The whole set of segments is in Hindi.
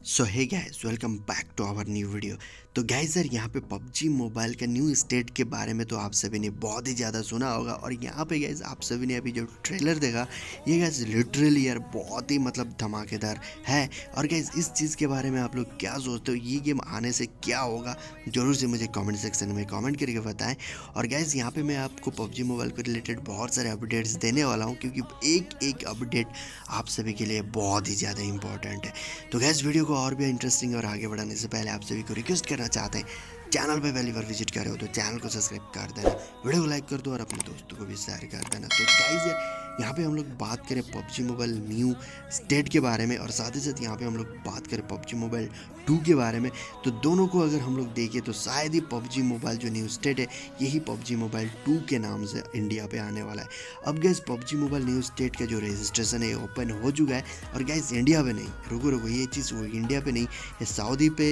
So hi guys welcome back to our new video तो गैस सर यहाँ पे पबजी मोबाइल का न्यू स्टेट के बारे में तो आप सभी ने बहुत ही ज़्यादा सुना होगा और यहाँ पे गैस आप सभी ने अभी जो ट्रेलर देखा, ये गैस लिटरली यार बहुत ही मतलब धमाकेदार है। और गैस इस चीज़ के बारे में आप लोग क्या सोचते हो? ये गेम आने से क्या होगा? ज़रूर से मुझे कॉमेंट सेक्शन में कॉमेंट करके बताएँ। और गैस यहाँ पर मैं आपको पबजी मोबाइल को रिलेटेड बहुत सारे अपडेट्स देने वाला हूँ, क्योंकि एक एक अपडेट आप सभी के लिए बहुत ही ज़्यादा इंपॉर्टेंट है। तो गैस वीडियो को और भी इंटरेस्टिंग और आगे बढ़ाने से पहले आप सभी को रिक्वेस्ट करना चाहते हैं चैनल पे पहली बार विज़िट करे हो तो चैनल को सब्सक्राइब कर देना, वीडियो को लाइक कर दो और अपने दोस्तों को भी शेयर कर देना। तो गाइज़ यार यहाँ पे हम लोग बात करें पबजी मोबाइल न्यू स्टेट के बारे में और साथ ही साथ यहाँ पे हम लोग बात करें पबजी मोबाइल टू के बारे में। तो दोनों को अगर हम लोग देखें तो शायद ही पबजी मोबाइल जो न्यू स्टेट है, यही पबजी मोबाइल टू के नाम से इंडिया पे आने वाला है। अब guys PUBG mobile new state का जो रजिस्ट्रेशन है ओपन हो चुका है और गैस इंडिया पे नहीं, रुको रुको, ये चीज़ वो इंडिया पे नहीं, ये सऊदी पे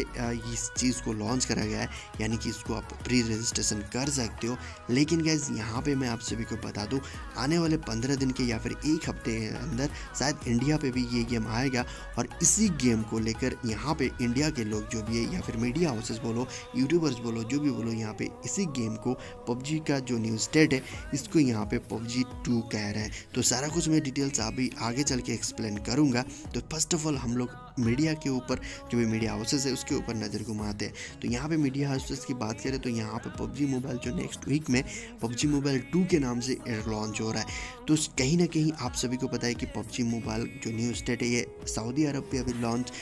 इस चीज़ को लॉन्च करा गया है। यानी कि इसको आप प्री रजिस्ट्रेशन कर सकते हो। लेकिन गैस यहाँ पे मैं आप सभी को बता दूँ, आने वाले पंद्रह दिन के या फिर एक हफ़्ते के अंदर शायद इंडिया पे भी ये गेम आएगा और इसी गेम को लेकर यहाँ पे इंडिया के लोग जो भी है या फिर मीडिया हाउसेस बोलो यूट्यूबर्स बोलो, जो भी बोलो, यहाँ पे इसी गेम को पबजी का जो न्यू स्टेट है, इसको यहाँ पे पबजी टू कह रहे हैं। तो सारा कुछ मैं डिटेल्स अभी आगे चल के एक्सप्लेन करूँगा। तो फ़र्स्ट ऑफ़ ऑल हम लोग मीडिया के ऊपर, जो भी मीडिया हाउसेस है, उसके ऊपर नज़र घुमाते हैं। तो यहाँ पे मीडिया हाउसेस की बात करें तो यहाँ पर पबजी मोबाइल जो नेक्स्ट वीक में पबजी मोबाइल टू के नाम से लॉन्च हो रहा है। तो कहीं ना कहीं आप सभी को पता है कि पबजी मोबाइल जो न्यू स्टेट है, ये सऊदी अरब पे अभी लॉन्च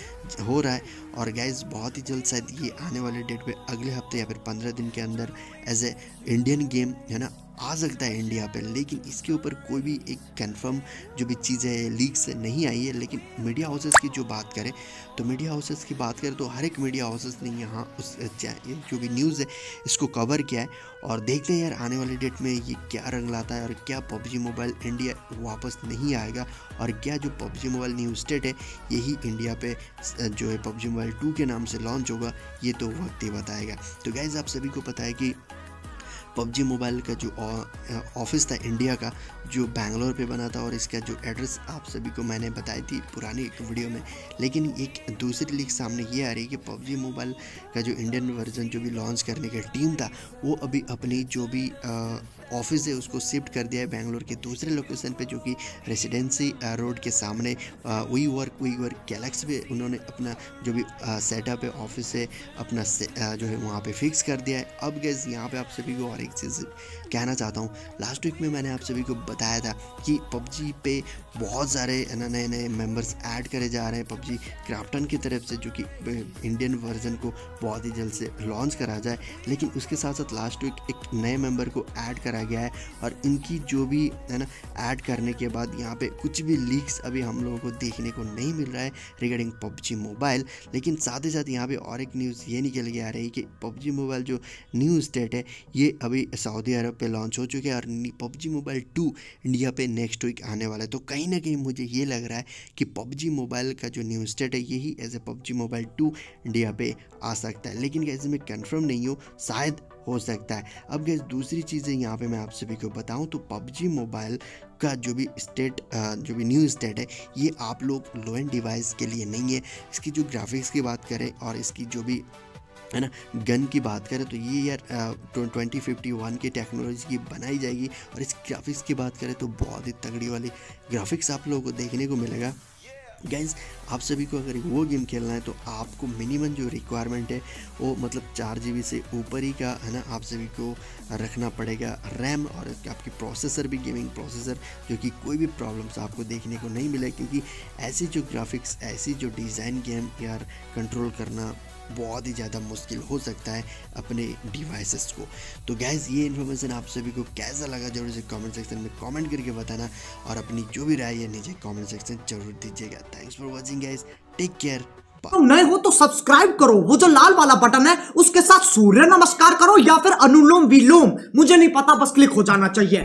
हो रहा है। और गैस बहुत ही जल्द शायद ये आने वाले डेट पे अगले हफ़्ते या फिर पंद्रह दिन के अंदर एज ए इंडियन गेम है ना आ सकता है इंडिया पर लेकिन इसके ऊपर कोई भी एक कंफर्म जो भी चीज़ लीक से नहीं आई है। लेकिन मीडिया हाउसेस की जो बात करें तो मीडिया हाउसेस की बात करें तो हर एक मीडिया हाउसेस ने यहाँ उस जो भी न्यूज़ है, इसको कवर किया है। और देखते हैं यार, आने वाले डेट में ये क्या रंग लाता है और क्या पबजी मोबाइल इंडिया वापस नहीं आएगा। और क्या जो पबजी मोबाइल न्यू स्टेट है, यही इंडिया पे जो है, पबजी मोबाइल टू के नाम से लॉन्च होगा, ये तो वक्त ही बताएगा। तो गैज़ आप सभी को पता है कि पबजी मोबाइल का जो ऑफ़िस था इंडिया का, जो बैंगलोर पे बना था और इसका जो एड्रेस आप सभी को मैंने बताई थी पुरानी एक वीडियो में। लेकिन एक दूसरी लीक सामने ये आ रही है कि पबजी मोबाइल का जो इंडियन वर्जन जो भी लॉन्च करने का टीम था, वो अभी अपनी जो भी ऑफ़िस है उसको शिफ्ट कर दिया है बैंगलोर के दूसरे लोकेशन पे, जो कि रेसिडेंसी रोड के सामने we work we work galaxy पे उन्होंने अपना जो भी सेटअप है ऑफ़िस है अपना जो है वहाँ पे फिक्स कर दिया है। अब गैस यहाँ पे आप सभी को और एक चीज़ कहना चाहता हूँ। लास्ट वीक में मैंने आप सभी को बताया था कि पबजी पे बहुत सारे नए नए मेंबर्स ऐड करे जा रहे हैं। पबजी क्राफ्टन की तरफ़ से, जो कि इंडियन वर्जन को बहुत ही जल्द से लॉन्च करा जाए। लेकिन उसके साथ साथ लास्ट वीक एक नए मेंबर को ऐड करा गया है और इनकी जो भी, है ना, ऐड करने के बाद यहाँ पे कुछ भी लीक्स अभी हम लोगों को देखने को नहीं मिल रहा है रिगार्डिंग पबजी मोबाइल लेकिन साथ ही साथ यहाँ पे और एक न्यूज़ ये निकल के आ रही है कि पबजी मोबाइल जो न्यू स्टेट है, ये अभी सऊदी अरब पे लॉन्च हो चुके हैं और पबजी मोबाइल टू इंडिया पे नेक्स्ट वीक आने वाला है। तो कहीं ना कहीं मुझे ये लग रहा है कि पबजी मोबाइल का जो न्यू स्टेट है, यही as a PUBG mobile two India पे आ सकता है। लेकिन कैसे मैं कन्फर्म नहीं हूँ, शायद हो सकता है। अब गैस दूसरी चीज़ें यहाँ पे मैं आप सभी को बताऊँ तो पबजी मोबाइल का जो भी स्टेट जो भी न्यू स्टेट है, ये आप लोग लो एंड डिवाइस के लिए नहीं है। इसकी जो ग्राफिक्स की बात करें और इसकी जो भी, है ना गन की बात करें तो ये यार ट्वेंटी फिफ्टी वन की टेक्नोलॉजी की बनाई जाएगी। और इस ग्राफिक्स की बात करें तो बहुत ही तगड़ी वाली ग्राफिक्स आप लोगों को देखने को मिलेगा। गाइज़ आप सभी को अगर वो गेम खेलना है तो आपको मिनिमम जो रिक्वायरमेंट है, वो मतलब चार जी से ऊपर ही का, है ना, आप सभी को रखना पड़ेगा। रैम और आपकी प्रोसेसर भी गेमिंग प्रोसेसर जो कि कोई भी प्रॉब्लम्स आपको देखने को नहीं मिले, क्योंकि ऐसी जो ग्राफिक्स ऐसी जो डिज़ाइन गेम यार कंट्रोल करना बहुत ही ज़्यादा मुश्किल हो सकता है अपने डिवाइसेस को। तो गैस ये इन्फॉर्मेशन आप सभी को कैसा लगा, ज़रूर से कमेंट सेक्शन में कमेंट करके बताना और अपनी जो भी राय है, नीचे कमेंट सेक्शन ज़रूर दीजिएगा। Thanks for watching guys take care तो नए हो तो सब्सक्राइब करो। वो जो लाल वाला बटन है उसके साथ सूर्य नमस्कार करो या फिर अनुलोम विलोम मुझे नहीं पता बस क्लिक हो जाना चाहिए।